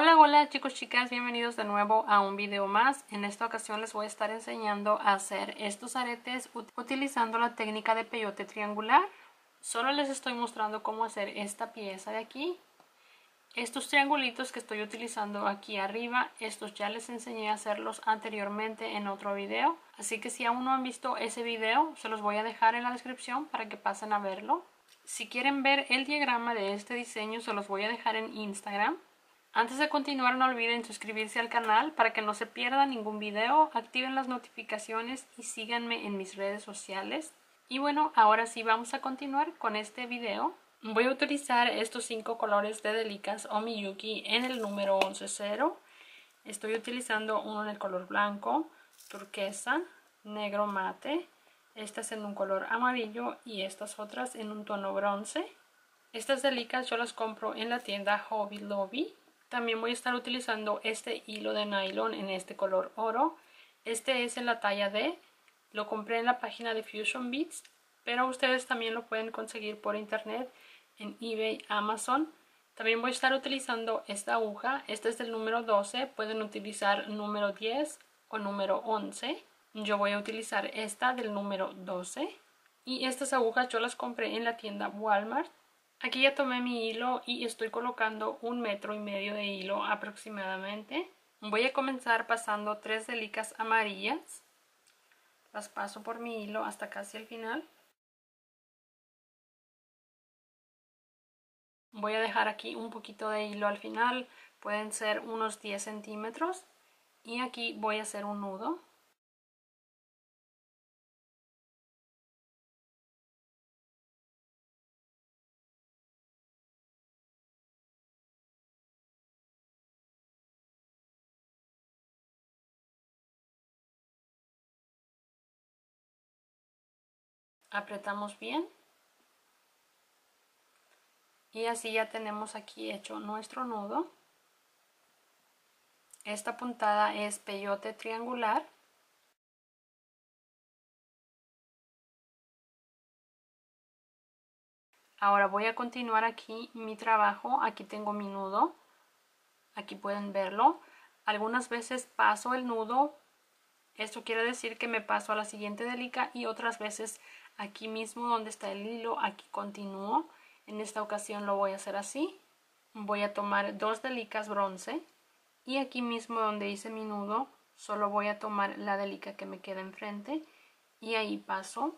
Hola, hola chicos, chicas, bienvenidos de nuevo a un video más. En esta ocasión les voy a estar enseñando a hacer estos aretes utilizando la técnica de peyote triangular. Solo les estoy mostrando cómo hacer esta pieza de aquí. Estos triangulitos que estoy utilizando aquí arriba, estos ya les enseñé a hacerlos anteriormente en otro video. Así que si aún no han visto ese video, se los voy a dejar en la descripción para que pasen a verlo. Si quieren ver el diagrama de este diseño, se los voy a dejar en Instagram. Antes de continuar no olviden suscribirse al canal para que no se pierda ningún video, activen las notificaciones y síganme en mis redes sociales. Y bueno, ahora sí vamos a continuar con este video. Voy a utilizar estos cinco colores de Delicas o Miyuki en el número 11-0. Estoy utilizando uno en el color blanco, turquesa, negro mate. Estas en un color amarillo y estas otras en un tono bronce. Estas delicas yo las compro en la tienda Hobby Lobby. También voy a estar utilizando este hilo de nylon en este color oro. Este es en la talla D. Lo compré en la página de Fusion Beats, pero ustedes también lo pueden conseguir por internet en eBay, Amazon. También voy a estar utilizando esta aguja. Esta es del número 12. Pueden utilizar número 10 o número 11. Yo voy a utilizar esta del número 12. Y estas agujas yo las compré en la tienda Walmart. Aquí ya tomé mi hilo y estoy colocando un metro y medio de hilo aproximadamente. Voy a comenzar pasando tres delicas amarillas. Las paso por mi hilo hasta casi el final. Voy a dejar aquí un poquito de hilo al final, pueden ser unos 10 centímetros. Y aquí voy a hacer un nudo. Apretamos bien. Y así ya tenemos aquí hecho nuestro nudo. Esta puntada es peyote triangular. Ahora voy a continuar aquí mi trabajo. Aquí tengo mi nudo. Aquí pueden verlo. Algunas veces paso el nudo. Esto quiere decir que me paso a la siguiente delica y otras veces aquí mismo donde está el hilo, aquí continúo. En esta ocasión lo voy a hacer así. Voy a tomar dos delicas bronce y aquí mismo donde hice mi nudo solo voy a tomar la delica que me queda enfrente y ahí paso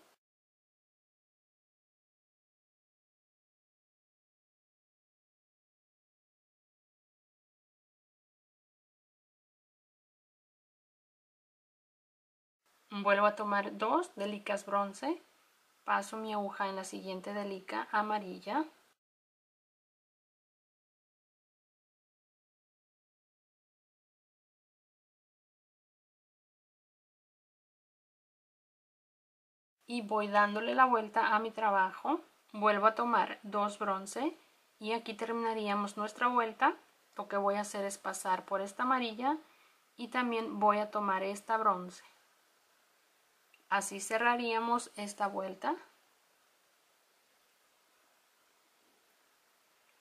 vuelvo a tomar dos delicas bronce paso mi aguja en la siguiente delica amarilla. Y voy dándole la vuelta a mi trabajo. Vuelvo a tomar dos bronce. Y aquí terminaríamos nuestra vuelta. Lo que voy a hacer es pasar por esta amarilla. Y también voy a tomar esta bronce así cerraríamos esta vuelta.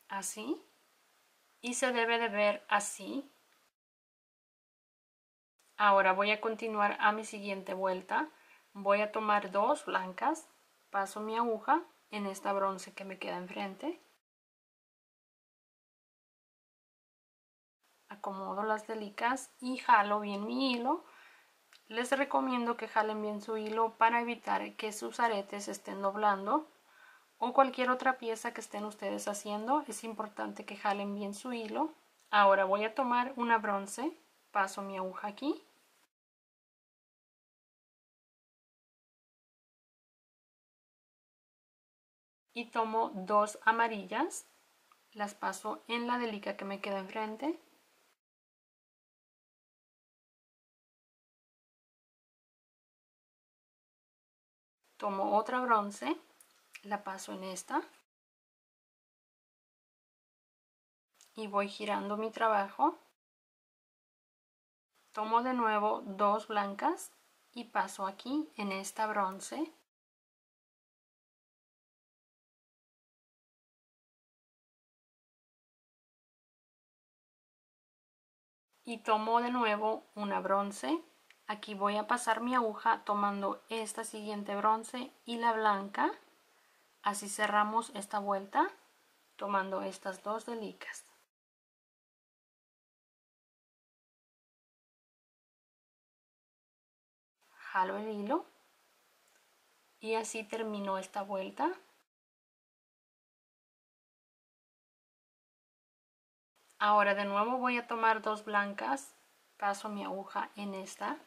Así. Y se debe de ver así. Ahora voy a continuar a mi siguiente vuelta. Voy a tomar dos blancas. Paso mi aguja en esta bronce que me queda enfrente. Acomodo las delicas y jalo bien mi hilo les recomiendo que jalen bien su hilo para evitar que sus aretes estén doblando o cualquier otra pieza que estén ustedes haciendo. Es importante que jalen bien su hilo. Ahora voy a tomar una bronce, paso mi aguja aquí. Y tomo dos amarillas, las paso en la delica que me queda enfrente tomo otra bronce la paso en esta. Y voy girando mi trabajo. Tomo de nuevo dos blancas y paso aquí en esta bronce. Y tomo de nuevo una bronce aquí voy a pasar mi aguja tomando esta siguiente bronce y la blanca. Así cerramos esta vuelta tomando estas dos delicas. Jalo el hilo y así termino esta vuelta. Ahora de nuevo voy a tomar dos blancas paso mi aguja en esta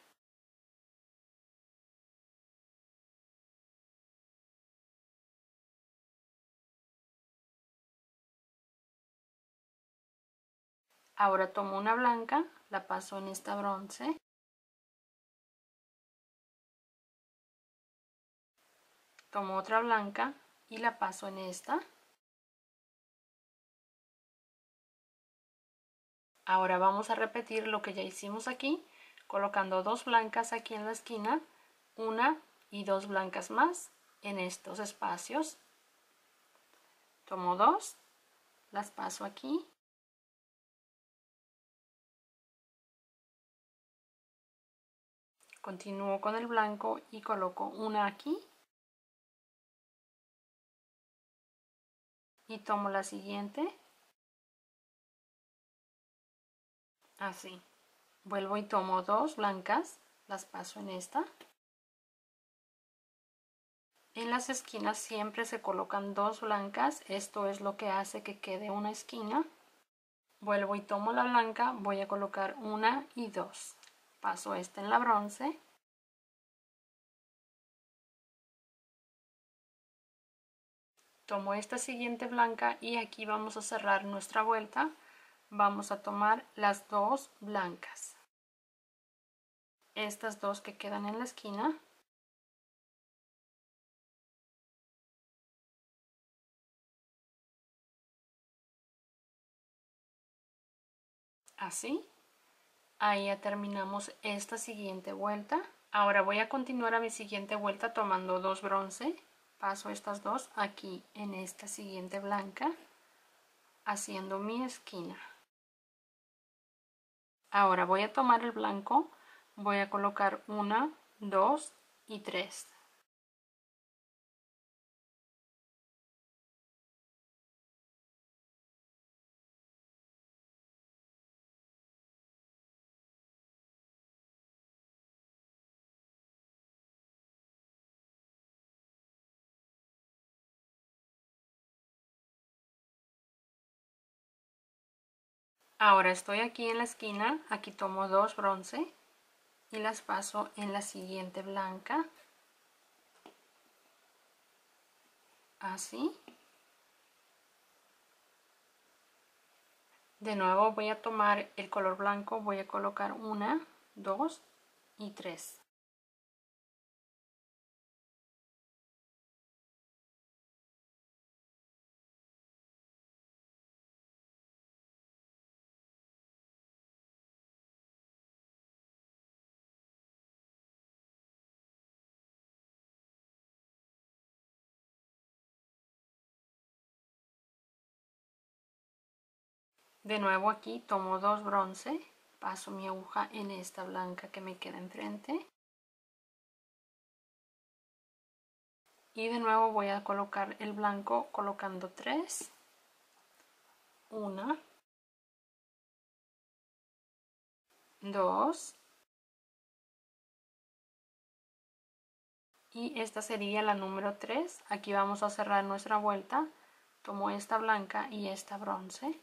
ahora tomo una blanca la paso en esta bronce. Tomo otra blanca y la paso en esta. Ahora vamos a repetir lo que ya hicimos aquí colocando dos blancas aquí en la esquina una y dos blancas más en estos espacios. Tomo dos las paso aquí continúo con el blanco y coloco una aquí. Y tomo la siguiente. Así. Vuelvo y tomo dos blancas. Las paso en esta. En las esquinas siempre se colocan dos blancas. Esto es lo que hace que quede una esquina. Vuelvo y tomo la blanca. Voy a colocar una y dos paso esta en la bronce. Tomo esta siguiente blanca y aquí vamos a cerrar nuestra vuelta. Vamos a tomar las dos blancas. Estas dos que quedan en la esquina. Así ahí ya terminamos esta siguiente vuelta. Ahora voy a continuar a mi siguiente vuelta tomando dos bronce. Paso estas dos aquí en esta siguiente blanca haciendo mi esquina. Ahora voy a tomar el blanco. Voy a colocar una dos y tres Ahora estoy aquí en la esquina, aquí tomo dos bronce y las paso en la siguiente blanca. Así. De nuevo voy a tomar el color blanco, voy a colocar una, dos y tres. De nuevo aquí tomo dos bronce paso mi aguja en esta blanca que me queda enfrente. Y de nuevo voy a colocar el blanco colocando tres una dos y esta sería la número 3 aquí vamos a cerrar nuestra vuelta. Tomo esta blanca y esta bronce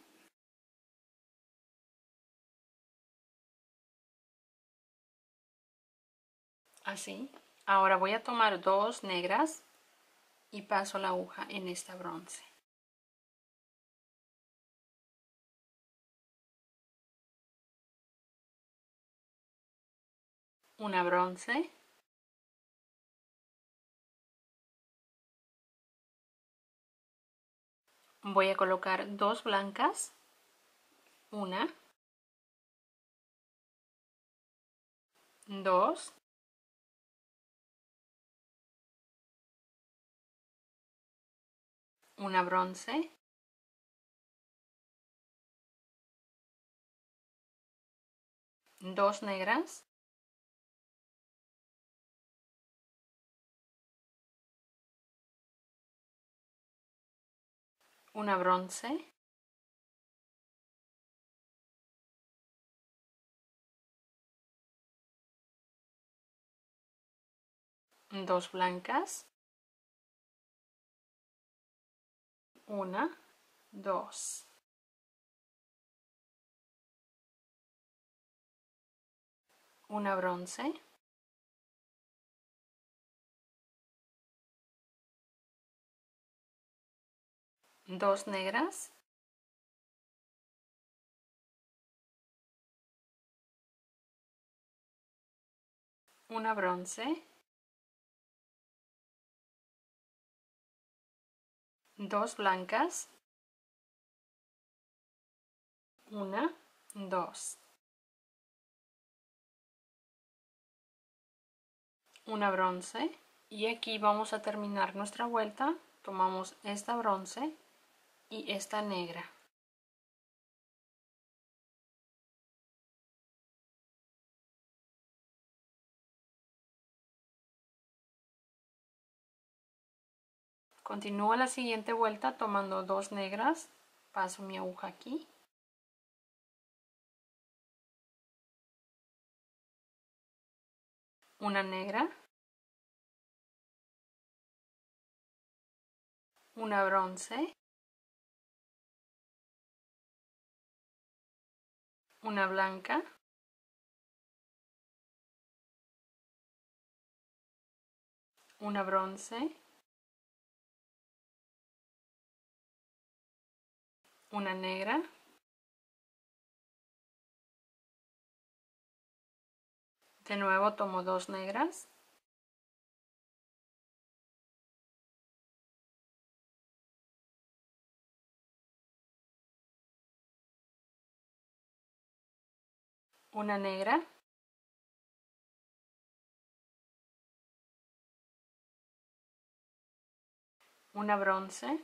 así. Ahora voy a tomar dos negras y paso la aguja en esta bronce. Una bronce. Voy a colocar dos blancas. Una. Dos una bronce. Dos negras, una bronce, dos blancas, una, dos. Una bronce. Dos negras. Una bronce. Dos blancas, una, dos, una bronce. Y aquí vamos a terminar nuestra vuelta, tomamos esta bronce y esta negra. Continúo la siguiente vuelta tomando dos negras, paso mi aguja aquí. Una negra. Una bronce. Una blanca. Una bronce. Una negra, de nuevo tomo dos negras, una negra, una bronce,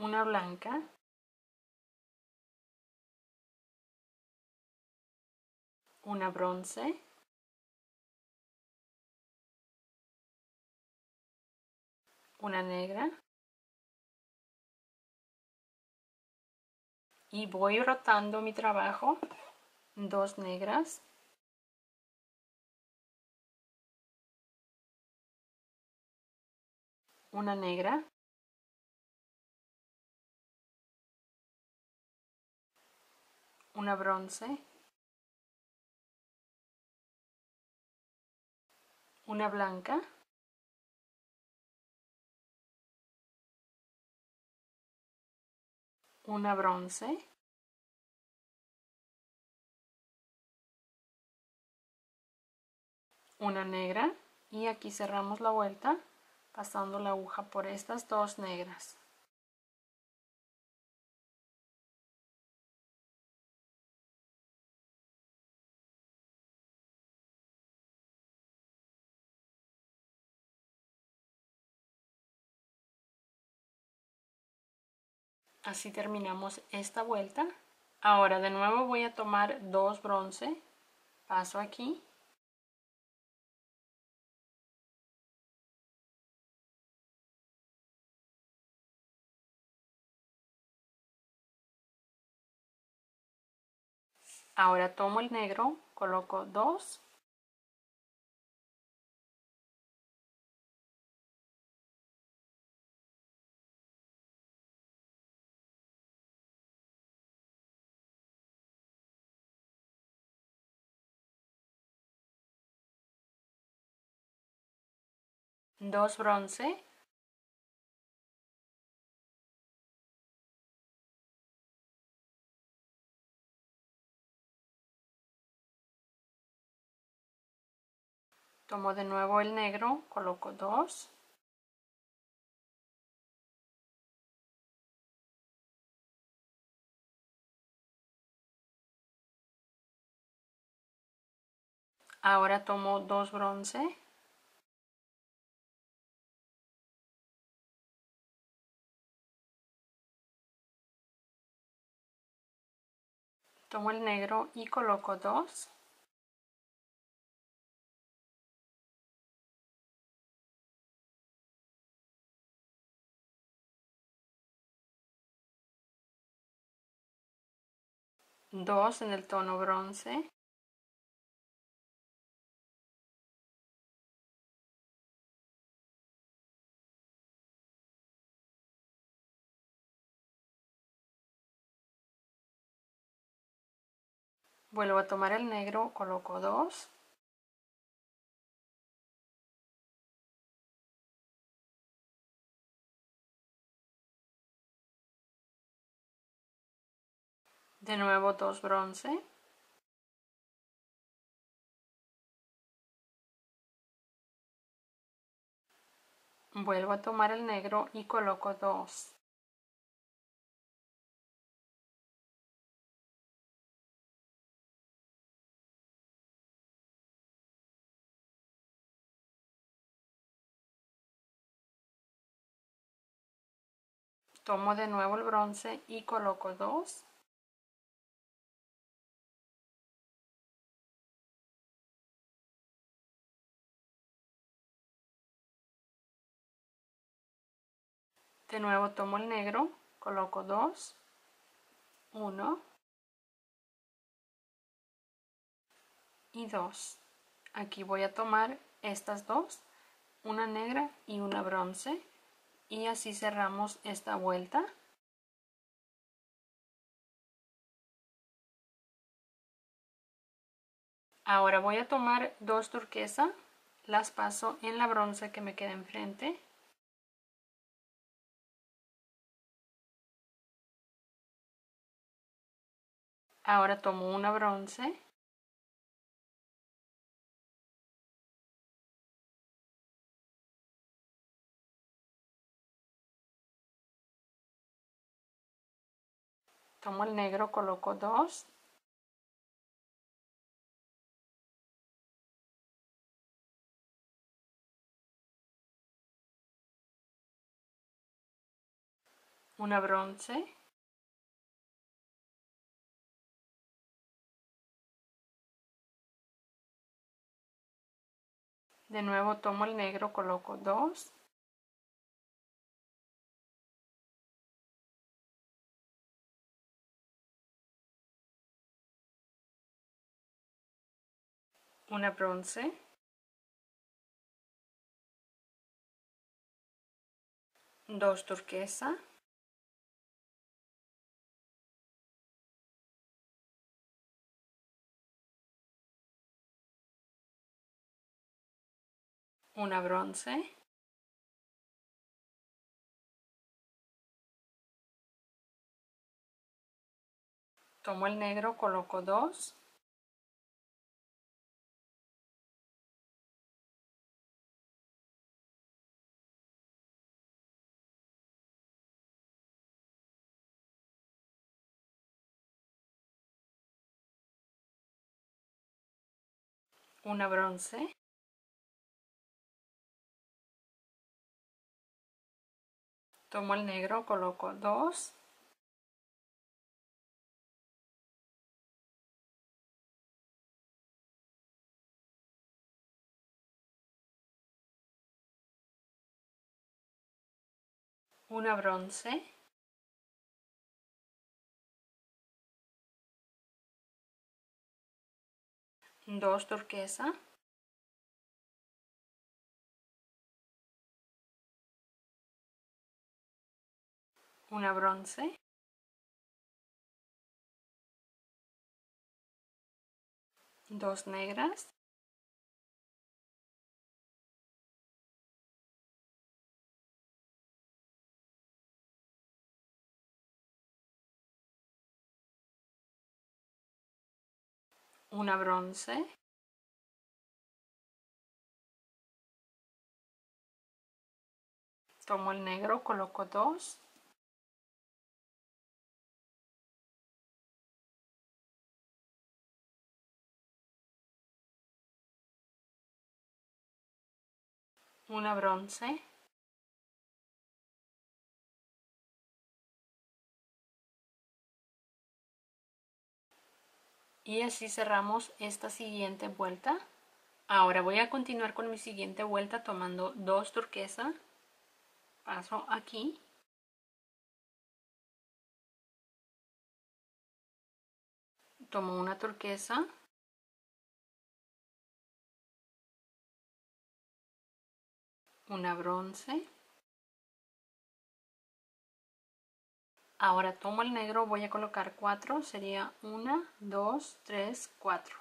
una blanca, una bronce, una negra. Y voy rotando mi trabajo, dos negras, una negra, una bronce, una blanca, una bronce, una negra y aquí cerramos la vuelta pasando la aguja por estas dos negras. Así terminamos esta vuelta. Ahora de nuevo voy a tomar dos bronce, paso aquí. Ahora tomo el negro, coloco dos dos bronce, tomo de nuevo el negro, coloco dos, ahora tomo dos bronce, Tomo el negro y coloco dos. Dos en el tono bronce. Vuelvo a tomar el negro, coloco dos. De nuevo dos bronce. Vuelvo a tomar el negro y coloco dos. Tomo de nuevo el bronce y coloco dos. De nuevo tomo el negro, coloco dos, uno y dos. Aquí voy a tomar estas dos, una negra y una bronce y así cerramos esta vuelta. Ahora voy a tomar dos turquesa, las paso en la bronce que me queda enfrente Ahora tomo una bronce. Tomo el negro, coloco dos. Una bronce. De nuevo tomo el negro, coloco dos. Una bronce. Dos turquesa. una bronce, tomo el negro, coloco dos, una bronce, tomo el negro, coloco dos, una bronce, dos turquesa, una bronce, dos negras, una bronce, tomo el negro, coloco dos, una bronce, y así cerramos esta siguiente vuelta. Ahora voy a continuar con mi siguiente vuelta tomando dos turquesa. Paso aquí. Tomo una turquesa. Una bronce ahora tomo el negro voy a colocar cuatro sería una dos tres cuatro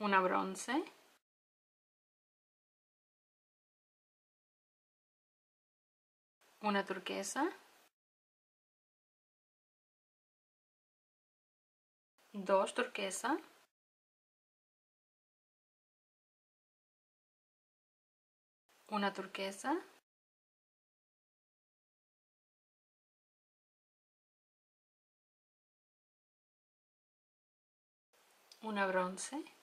una bronce, una turquesa, dos turquesa, una turquesa, una bronce,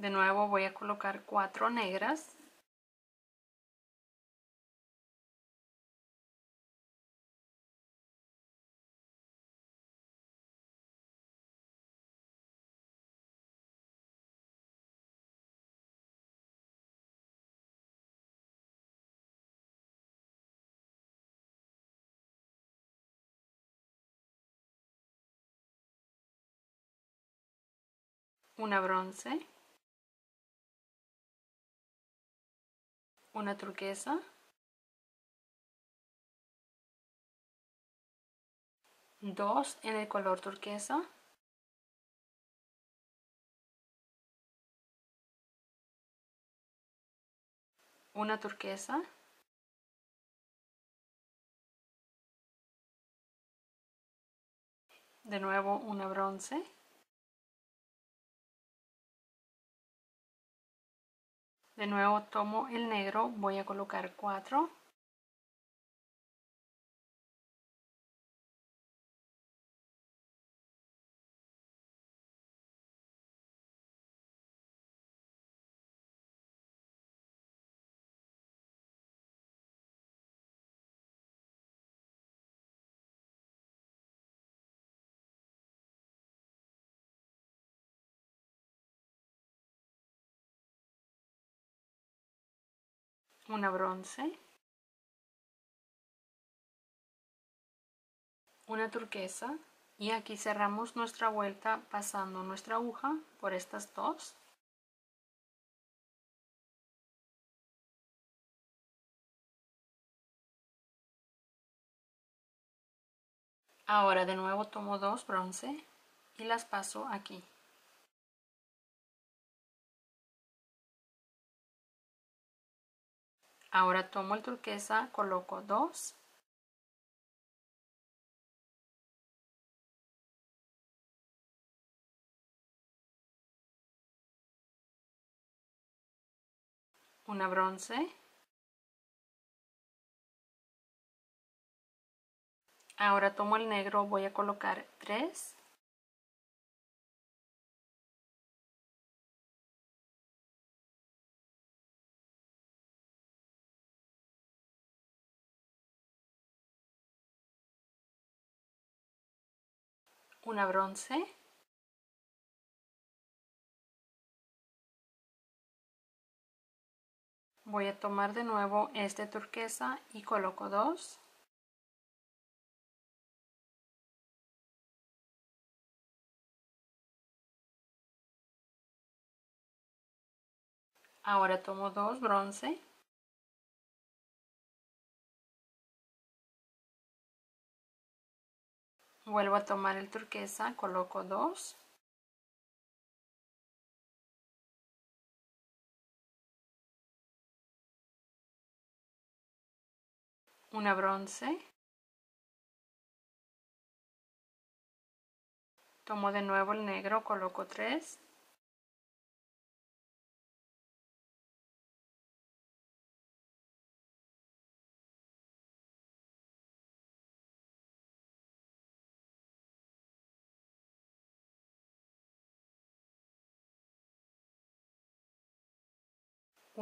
de nuevo voy a colocar cuatro negras. Una bronce una turquesa, dos en el color turquesa, una turquesa, de nuevo una bronce, de nuevo tomo el negro voy a colocar 4 una bronce, una turquesa y aquí cerramos nuestra vuelta pasando nuestra aguja por estas dos. Ahora de nuevo tomo dos bronce y las paso aquí. Ahora tomo el turquesa, coloco dos. Una bronce. Ahora tomo el negro, voy a colocar tres. Una bronce, voy a tomar de nuevo este turquesa y coloco dos. Ahora tomo dos bronce vuelvo a tomar el turquesa, coloco dos. Una bronce. Tomo de nuevo el negro, coloco 3.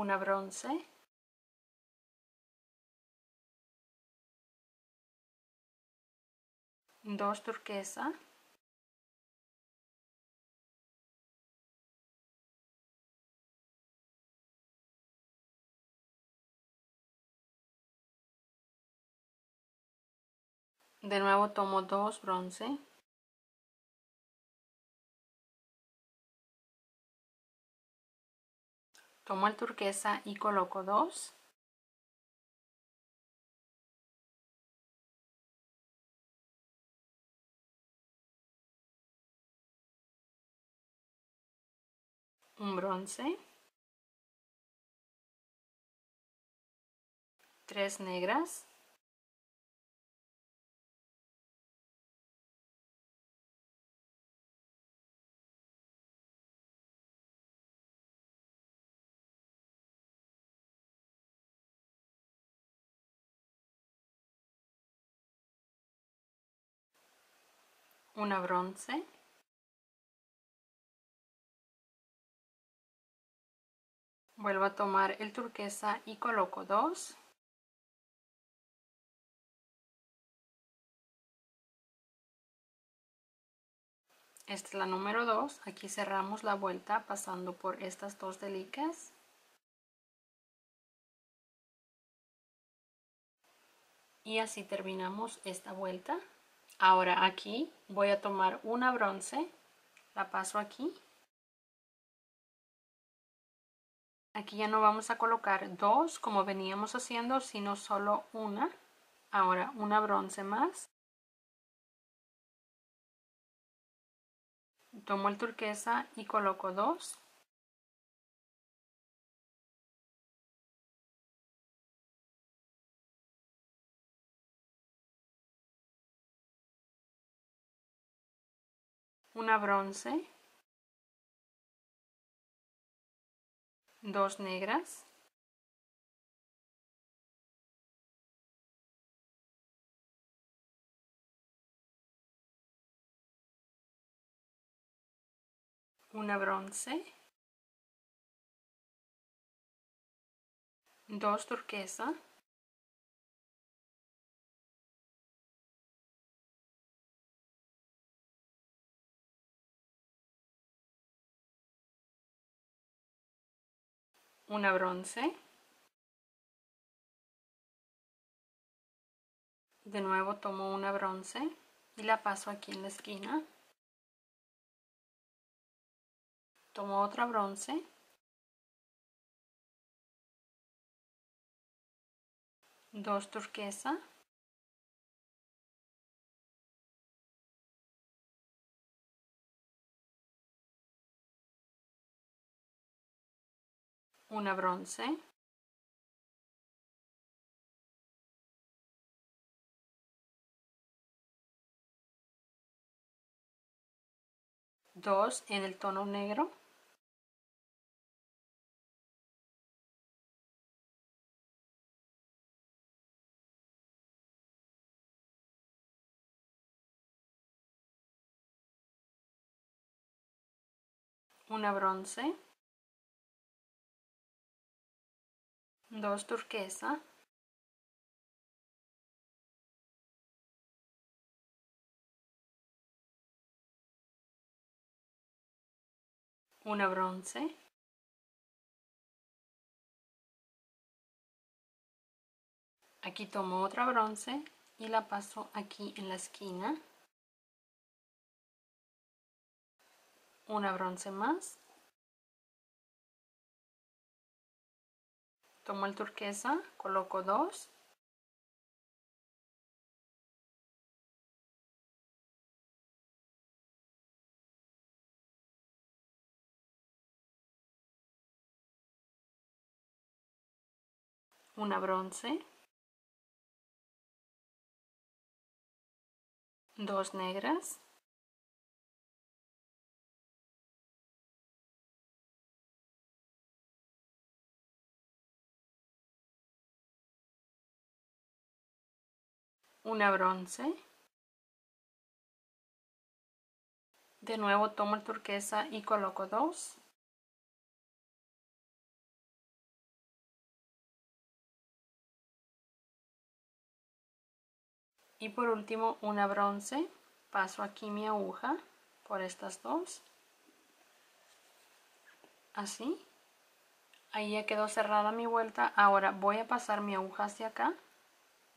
Una bronce. Dos turquesa. De nuevo tomo dos bronce. Tomo el turquesa y coloco dos. Un bronce. Tres negras. Una bronce. Vuelvo a tomar el turquesa y coloco dos. Esta es la número 2 aquí cerramos la vuelta pasando por estas dos delicas y así terminamos esta vuelta Ahora aquí voy a tomar una bronce, la paso aquí. Aquí ya no vamos a colocar dos como veníamos haciendo, sino solo una. Ahora una bronce más. Tomo el turquesa y coloco dos. Una bronce, dos negras, una bronce, dos turquesa, una bronce. De nuevo tomo una bronce y la paso aquí en la esquina. Tomo otra bronce. Dos turquesa. Una bronce, dos en el tono negro, una bronce, dos turquesa. Una bronce. Aquí tomo otra bronce y la paso aquí en la esquina. Una bronce más tomo el turquesa, coloco dos. Una bronce. Dos negras. Una bronce. De nuevo tomo el turquesa y coloco dos. Y por último una bronce. Paso aquí mi aguja por estas dos. Así. Ahí ya quedó cerrada mi vuelta. Ahora voy a pasar mi aguja hacia acá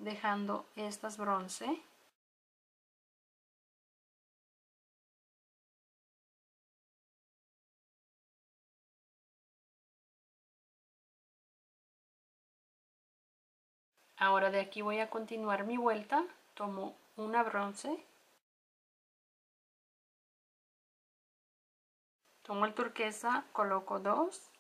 dejando estas bronce. Ahora de aquí voy a continuar mi vuelta. Tomo una bronce. Tomo el turquesa coloco dos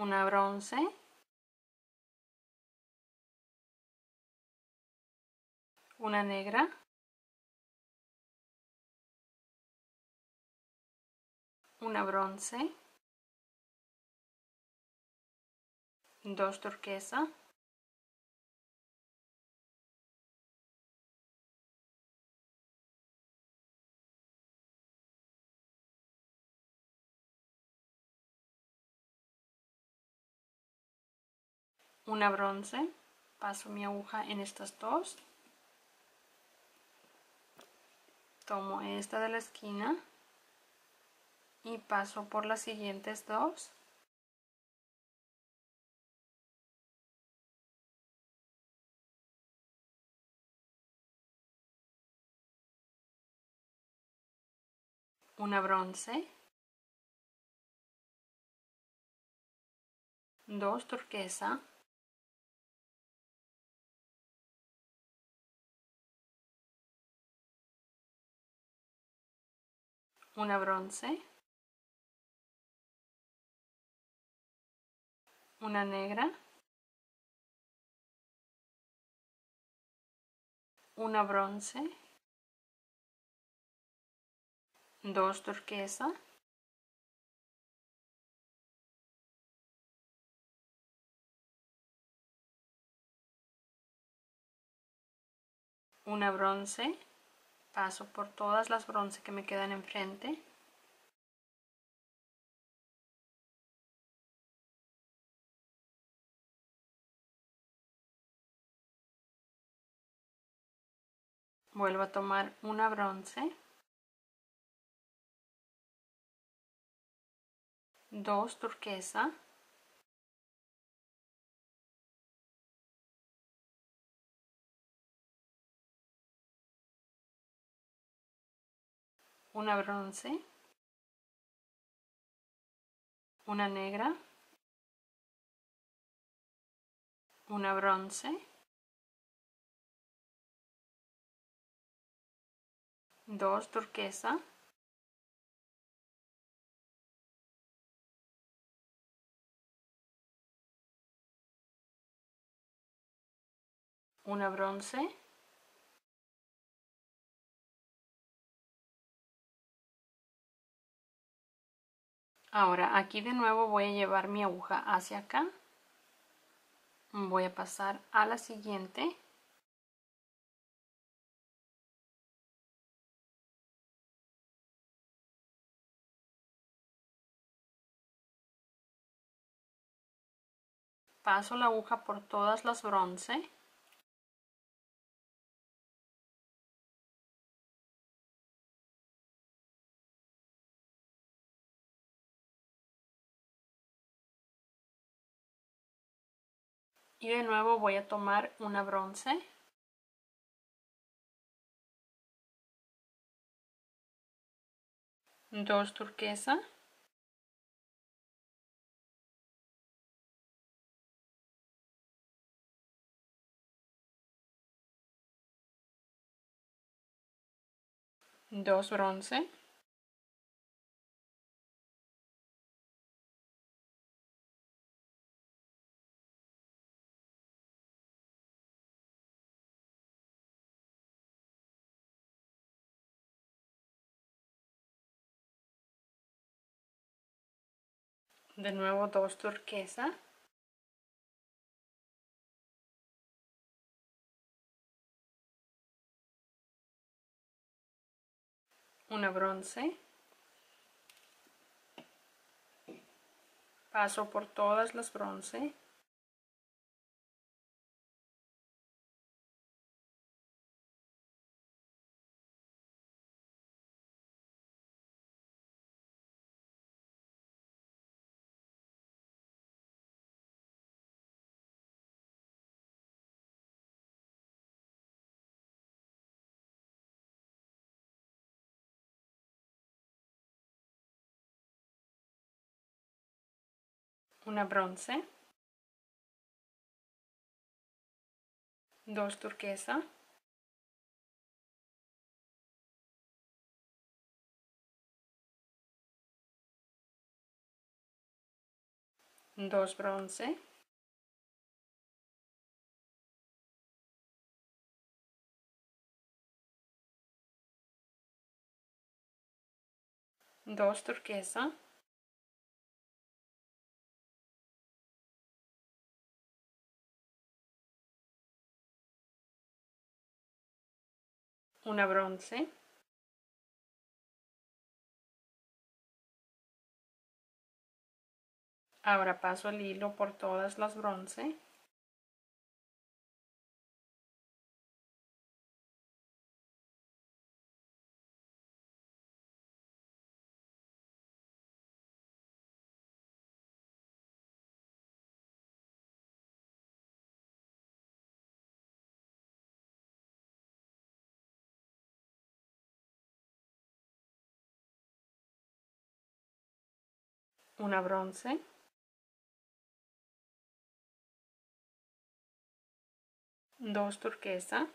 una bronce, una negra, una bronce, dos turquesa, una bronce paso mi aguja en estas dos tomo esta de la esquina y paso por las siguientes dos. Una bronce. Dos turquesa una bronce, una negra, una bronce, dos turquesa, una bronce, paso por todas las bronce que me quedan enfrente. Vuelvo a tomar una bronce. Dos turquesa una bronce, una negra, una bronce, dos turquesa, una bronce, Ahora aquí de nuevo voy a llevar mi aguja hacia acá. Voy a pasar a la siguiente. Paso la aguja por todas las bronce. Y de nuevo voy a tomar una bronce. Dos turquesa. Dos bronce de nuevo dos turquesa una bronce. Paso por todas las bronce una bronce, dos turquesa, dos bronce, dos turquesa, una bronce, ahora paso el hilo por todas las bronce, una bronce, dos turquesa,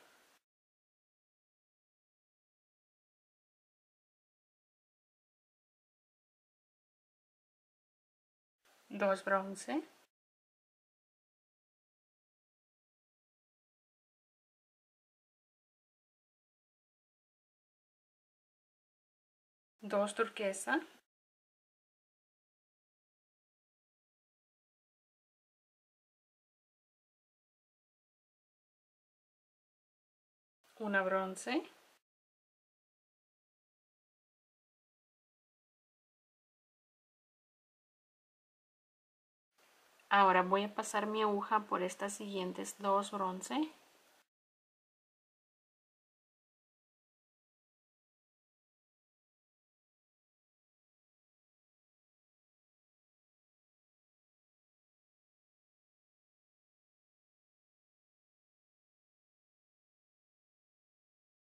dos bronce, dos turquesa, una bronce, ahora voy a pasar mi aguja por estas siguientes dos bronce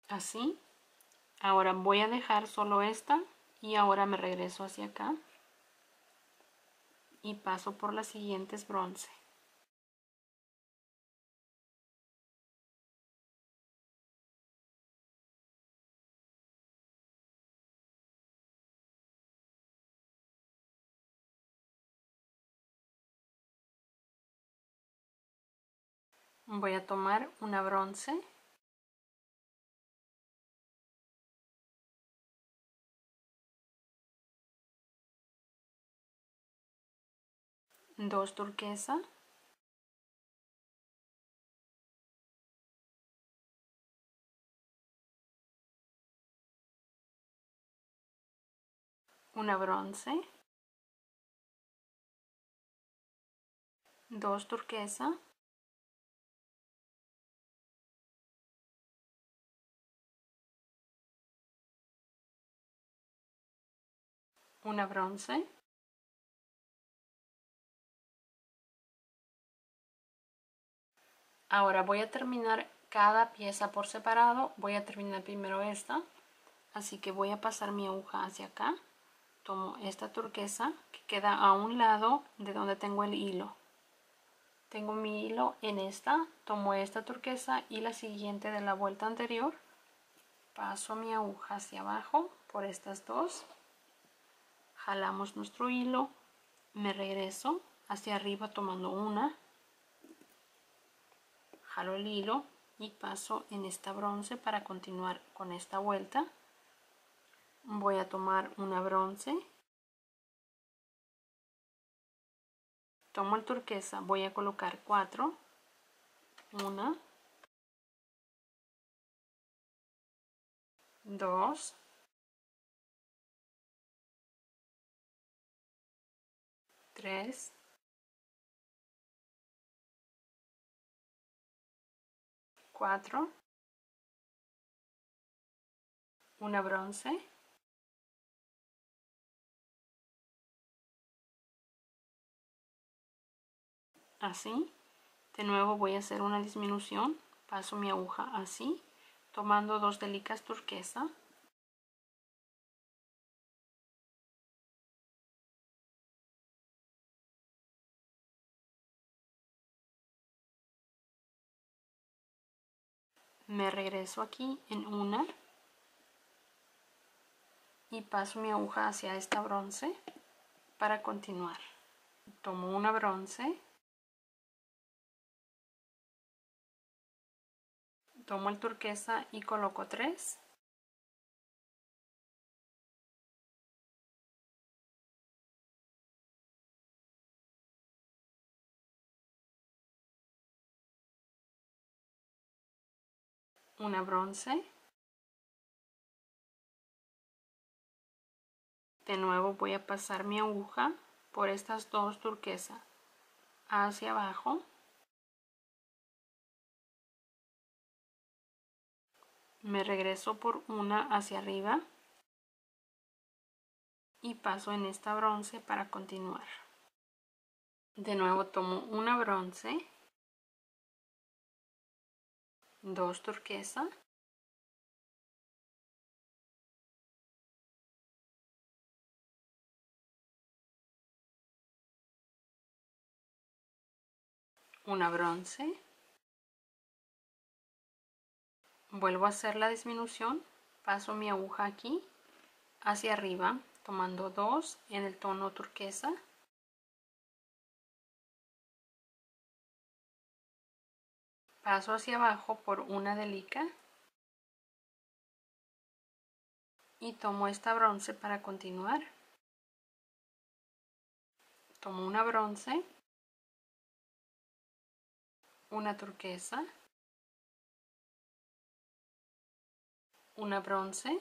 así. Ahora voy a dejar solo esta y ahora me regreso hacia acá. Y paso por las siguientes bronce. Voy a tomar una bronce dos turquesa. Una bronce. Dos turquesa. Una bronce ahora voy a terminar cada pieza por separado. Voy a terminar primero esta. Así que voy a pasar mi aguja hacia acá. Tomo esta turquesa que queda a un lado de donde tengo el hilo. Tengo mi hilo en esta. Tomo esta turquesa y la siguiente de la vuelta anterior. Paso mi aguja hacia abajo por estas dos. Jalamos nuestro hilo. Me regreso hacia arriba tomando una jalo el hilo y paso en esta bronce para continuar con esta vuelta. Voy a tomar una bronce. Tomo el turquesa voy a colocar cuatro. Una. Dos. Tres cuatro. Una bronce. Así. De nuevo voy a hacer una disminución. Paso mi aguja así tomando dos delicas turquesa me regreso aquí en una y paso mi aguja hacia esta bronce para continuar. Tomo una bronce. Tomo el turquesa y coloco tres una bronce. De nuevo voy a pasar mi aguja por estas dos turquesas hacia abajo. Me regreso por una hacia arriba y paso en esta bronce para continuar. De nuevo tomo una bronce dos turquesa. Una bronce. Vuelvo a hacer la disminución. Paso mi aguja aquí hacia arriba tomando dos en el tono turquesa paso hacia abajo por una delica y tomo esta bronce para continuar. Tomo una bronce una turquesa una bronce.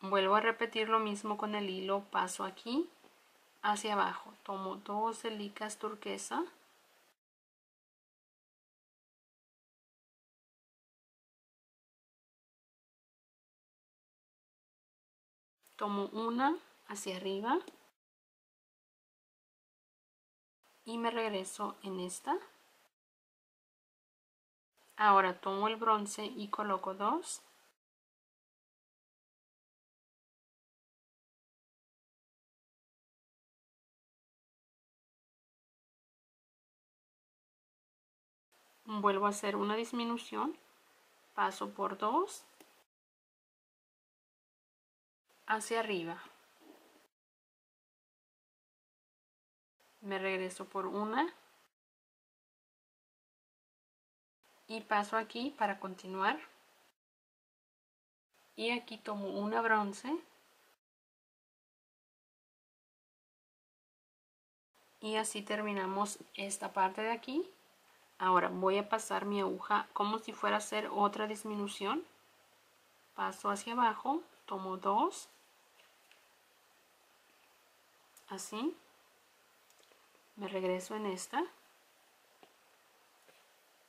Vuelvo a repetir lo mismo con el hilo paso aquí hacia abajo tomo dos delicas turquesa tomo una hacia arriba y me regreso en esta. Ahora tomo el bronce y coloco dos. Vuelvo a hacer una disminución paso por dos hacia arriba. Me regreso por una. Y paso aquí para continuar. Y aquí tomo una bronce. Y así terminamos esta parte de aquí. Ahora voy a pasar mi aguja como si fuera a hacer otra disminución. Paso hacia abajo tomo dos así. Me regreso en esta.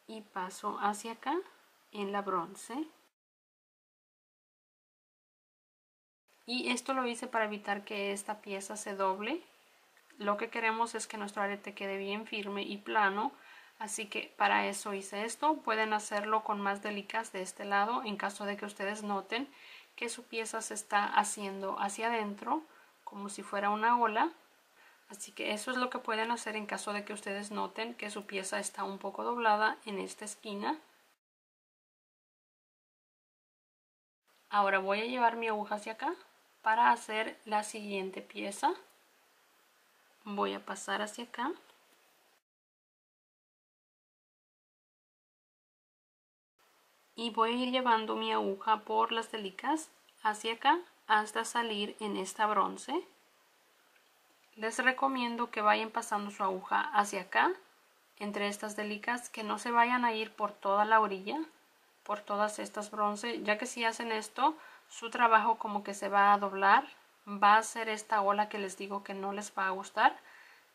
Y paso hacia acá en la bronce. Y esto lo hice para evitar que esta pieza se doble. Lo que queremos es que nuestro arete quede bien firme y plano. Así que para eso hice esto. Pueden hacerlo con más delicas de este lado en caso de que ustedes noten que su pieza se está haciendo hacia adentro como si fuera una ola Así que eso es lo que pueden hacer en caso de que ustedes noten que su pieza está un poco doblada en esta esquina. Ahora voy a llevar mi aguja hacia acá para hacer la siguiente pieza. Voy a pasar hacia acá. Y voy a ir llevando mi aguja por las delicas hacia acá hasta salir en esta bronce. Les recomiendo que vayan pasando su aguja hacia acá, entre estas delicas, que no se vayan a ir por toda la orilla, por todas estas bronce, ya que si hacen esto, su trabajo como que se va a doblar, va a ser esta ola que les digo que no les va a gustar,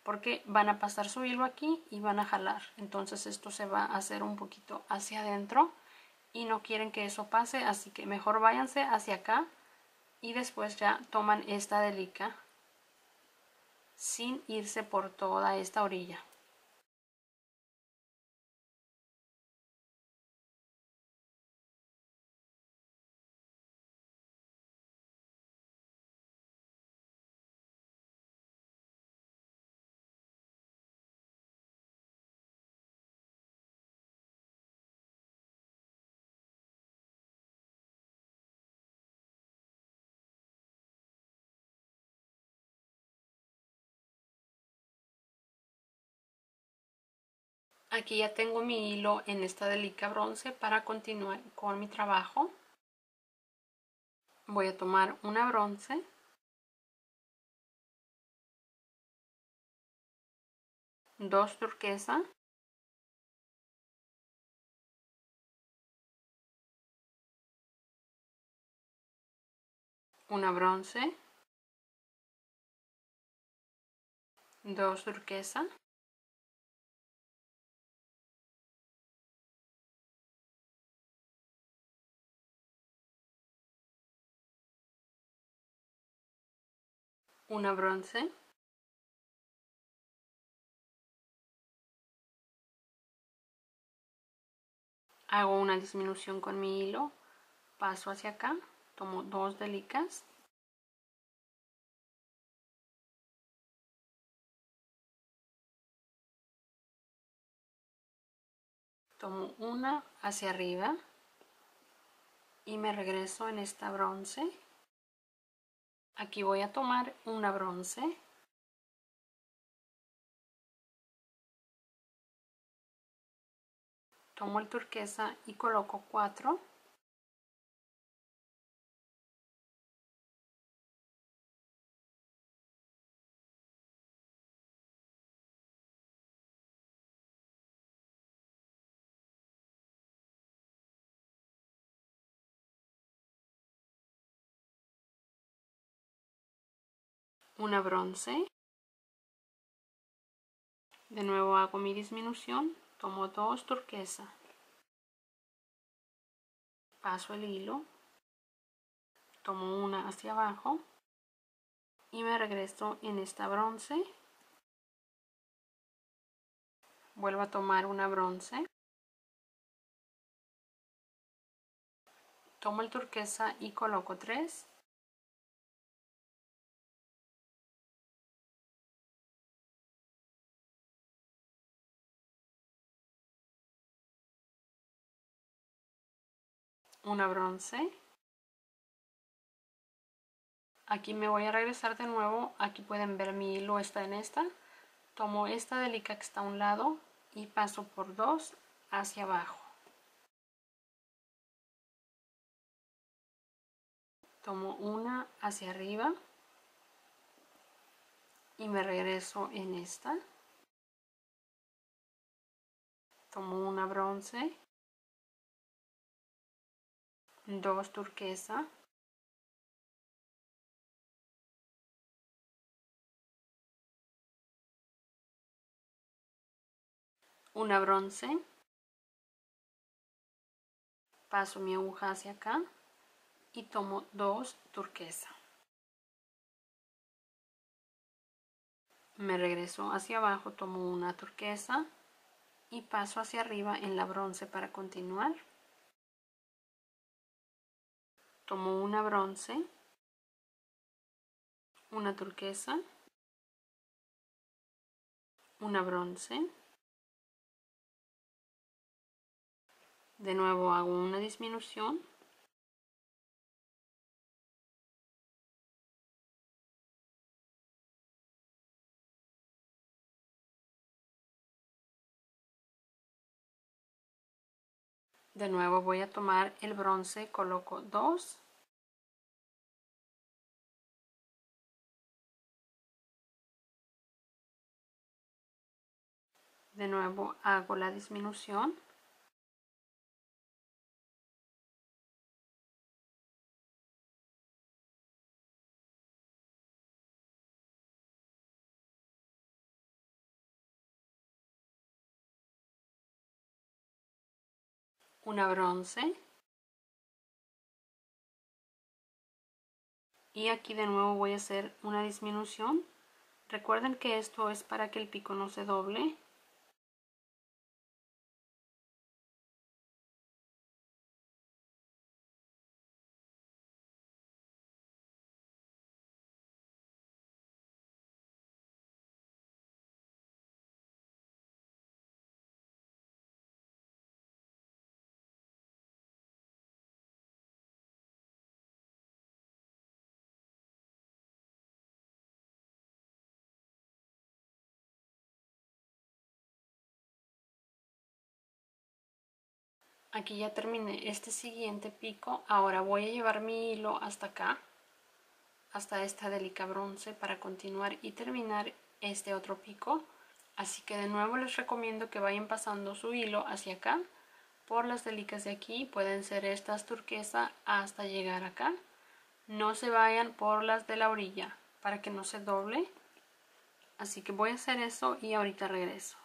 porque van a pasar su hilo aquí y van a jalar, entonces esto se va a hacer un poquito hacia adentro y no quieren que eso pase, así que mejor váyanse hacia acá y después ya toman esta delica sin irse por toda esta orilla. Aquí ya tengo mi hilo en esta delica bronce para continuar con mi trabajo. Voy a tomar una bronce. Dos turquesa. Una bronce. Dos turquesa. Una bronce. Hago una disminución con mi hilo paso hacia acá tomo dos delicas. Tomo una hacia arriba y me regreso en esta bronce Aquí voy a tomar una bronce. Tomo el turquesa y coloco cuatro. Una bronce. De nuevo hago mi disminución tomo dos turquesa. Paso el hilo tomo una hacia abajo y me regreso en esta bronce. Vuelvo a tomar una bronce. Tomo el turquesa y coloco tres una bronce. Aquí me voy a regresar de nuevo. Aquí pueden ver mi hilo está en esta. Tomo esta delica que está a un lado y paso por dos hacia abajo. Tomo una hacia arriba y me regreso en esta. Tomo una bronce dos turquesa. Una bronce. Paso mi aguja hacia acá y tomo dos turquesa. Me regreso hacia abajo tomo una turquesa y paso hacia arriba en la bronce para continuar tomo una bronce, una turquesa, una bronce, de nuevo hago una disminución, De nuevo voy a tomar el bronce, coloco dos. De nuevo hago la disminución. Una bronce. Y aquí de nuevo voy a hacer una disminución. Recuerden que esto es para que el pico no se doble aquí ya terminé este siguiente pico. Ahora voy a llevar mi hilo hasta acá hasta esta delica bronce para continuar y terminar este otro pico. Así que de nuevo les recomiendo que vayan pasando su hilo hacia acá por las delicas de aquí pueden ser estas turquesa hasta llegar acá. No se vayan por las de la orilla para que no se doble. Así que voy a hacer eso y ahorita regreso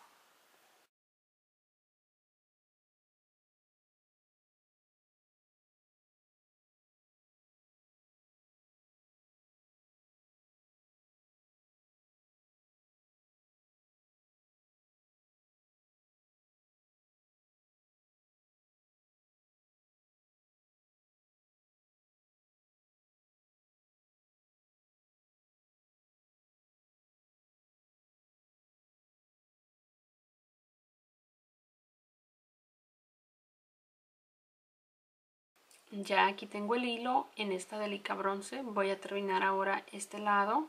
ya aquí tengo el hilo en esta delica bronce. Voy a terminar ahora este lado.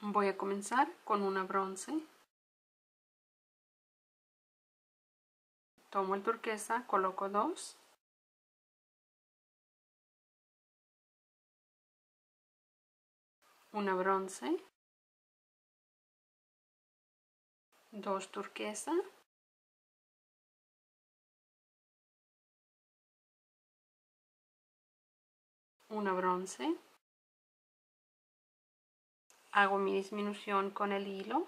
Voy a comenzar con una bronce. Tomo el turquesa coloco dos. Una bronce. Dos turquesa una bronce. Hago mi disminución con el hilo.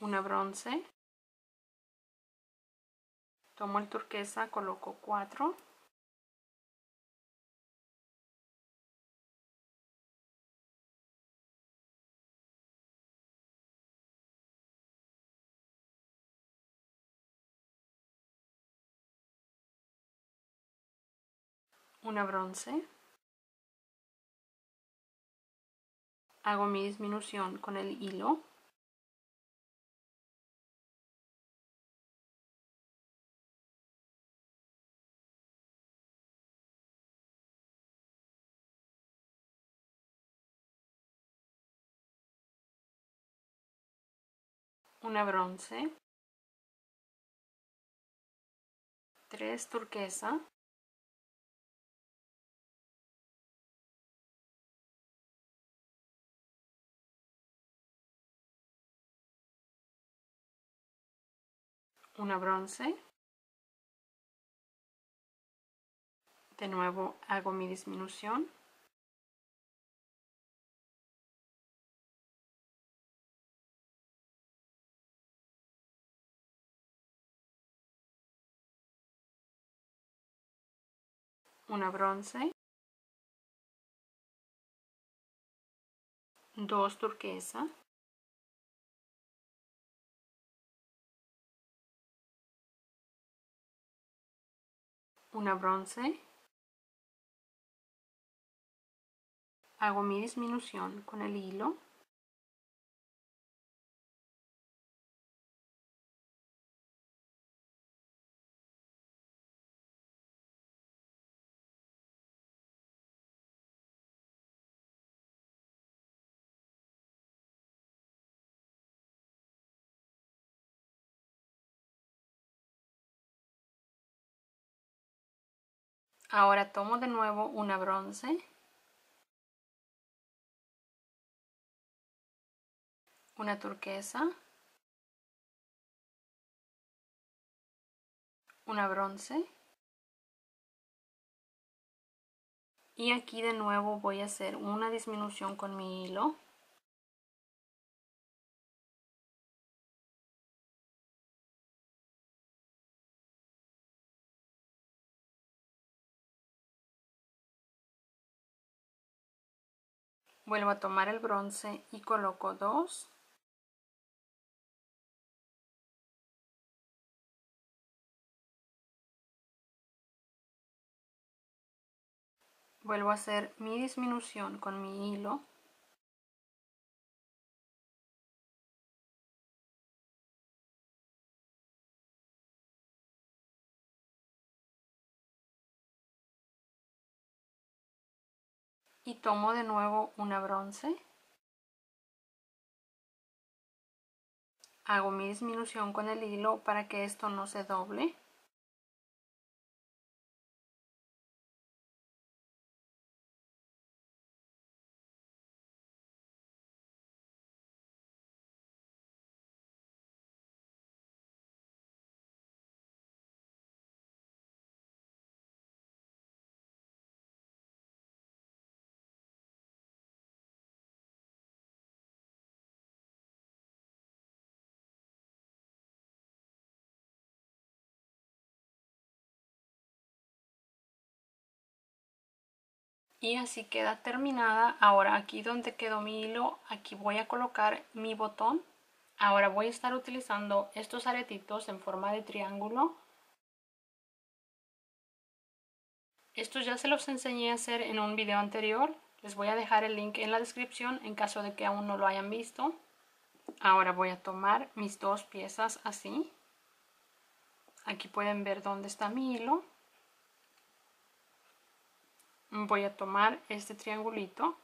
Una bronce. Tomo el turquesa coloco cuatro una bronce. Hago mi disminución con el hilo. Una bronce, tres turquesa, una bronce, de nuevo hago mi disminución. Una bronce, dos turquesa, una bronce, hago mi disminución con el hilo Ahora tomo de nuevo una bronce. Una turquesa. Una bronce. Y aquí de nuevo voy a hacer una disminución con mi hilo. Vuelvo a tomar el bronce y coloco dos. Vuelvo a hacer mi disminución con mi hilo. Y tomo de nuevo una bronce. Hago mi disminución con el hilo para que esto no se doble. Y así queda terminada. Ahora aquí donde quedó mi hilo aquí voy a colocar mi botón. Ahora voy a estar utilizando estos aretitos en forma de triángulo. Estos ya se los enseñé a hacer en un video anterior. Les voy a dejar el link en la descripción en caso de que aún no lo hayan visto. Ahora voy a tomar mis dos piezas así. Aquí pueden ver dónde está mi hilo voy a tomar este triangulito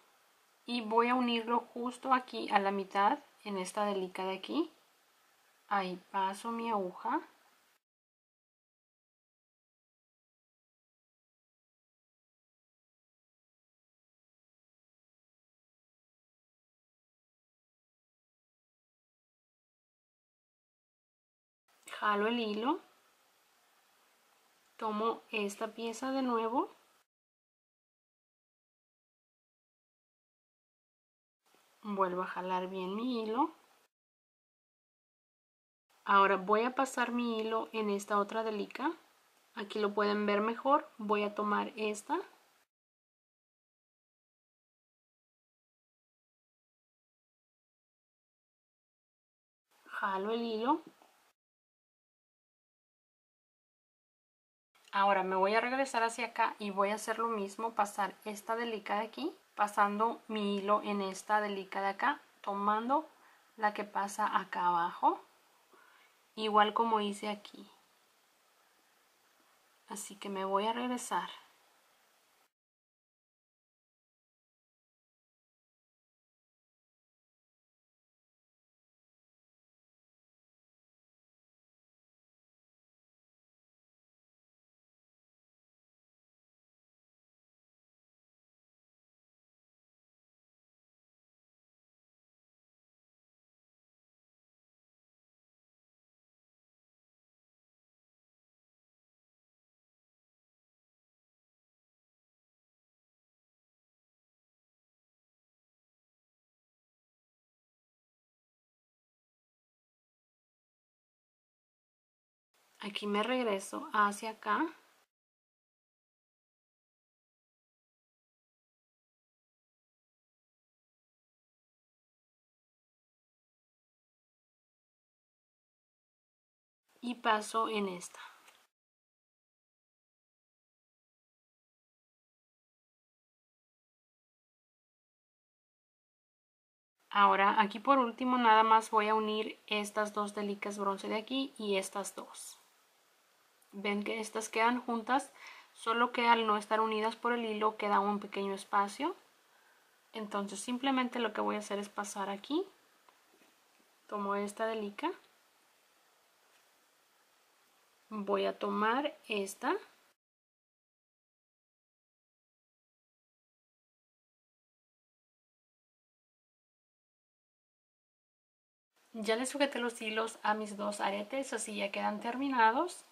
y voy a unirlo justo aquí a la mitad en esta delica de aquí. Ahí paso mi aguja. Jalo el hilo. Tomo esta pieza de nuevo vuelvo a jalar bien mi hilo. Ahora voy a pasar mi hilo en esta otra delica. Aquí lo pueden ver mejor. Voy a tomar esta. Jalo el hilo. Ahora me voy a regresar hacia acá y voy a hacer lo mismo pasar esta delica de aquí pasando mi hilo en esta delica de acá, tomando la que pasa acá abajo, igual como hice aquí. Así que me voy a regresar. Aquí me regreso hacia acá. Y paso en esta. Ahora aquí por último nada más voy a unir estas dos delicas bronce de aquí y estas dos Ven que estas quedan juntas, solo que al no estar unidas por el hilo queda un pequeño espacio. Entonces simplemente lo que voy a hacer es pasar aquí. Tomo esta delica. Voy a tomar esta. Ya les sujeté los hilos a mis dos aretes, así ya quedan terminados.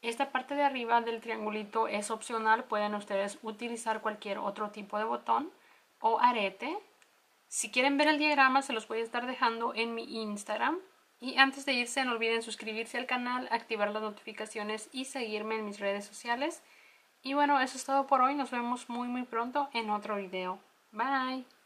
Esta parte de arriba del triangulito es opcional, pueden ustedes utilizar cualquier otro tipo de botón o arete. Si quieren ver el diagrama se los voy a estar dejando en mi Instagram. Y antes de irse no olviden suscribirse al canal, activar las notificaciones y seguirme en mis redes sociales. Y bueno, eso es todo por hoy. Nos vemos muy muy pronto en otro video. Bye.